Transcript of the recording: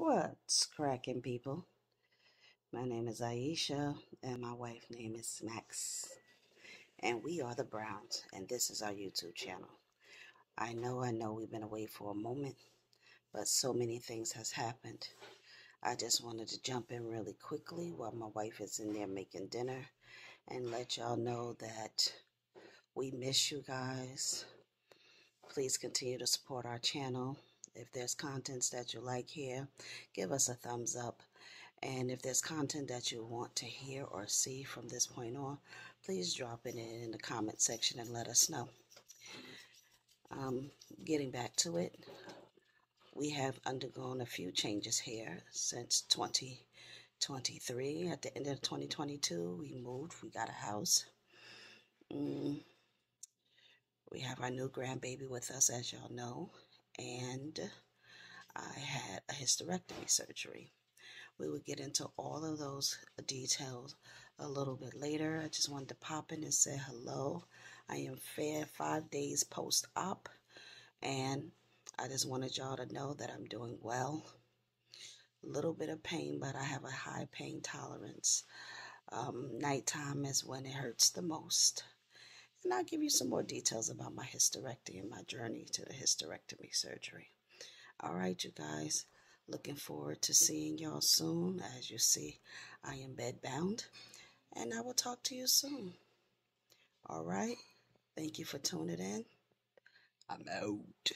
What's cracking, people? My name is Aishah, and my wife's name is Max. And we are the Browns, and this is our YouTube channel. I know, I know we've been away for a moment, but so many things has happened. I just wanted to jump in really quickly while my wife is in there making dinner and let y'all know that we miss you guys. Please continue to support our channel. If there's contents that you like here, give us a thumbs up. And if there's content that you want to hear or see from this point on, please drop it in the comment section and let us know. Um, getting back to it, we have undergone a few changes here since 2023. At the end of 2022, we moved, we got a house. Mm, we have our new grandbaby with us, as y'all know and I had a hysterectomy surgery. We will get into all of those details a little bit later. I just wanted to pop in and say hello. I am fair five days post op, and I just wanted y'all to know that I'm doing well. A little bit of pain, but I have a high pain tolerance. Um, nighttime is when it hurts the most. And I'll give you some more details about my hysterectomy and my journey to the hysterectomy surgery. All right, you guys. Looking forward to seeing y'all soon. As you see, I am bedbound. And I will talk to you soon. All right. Thank you for tuning in. I'm out.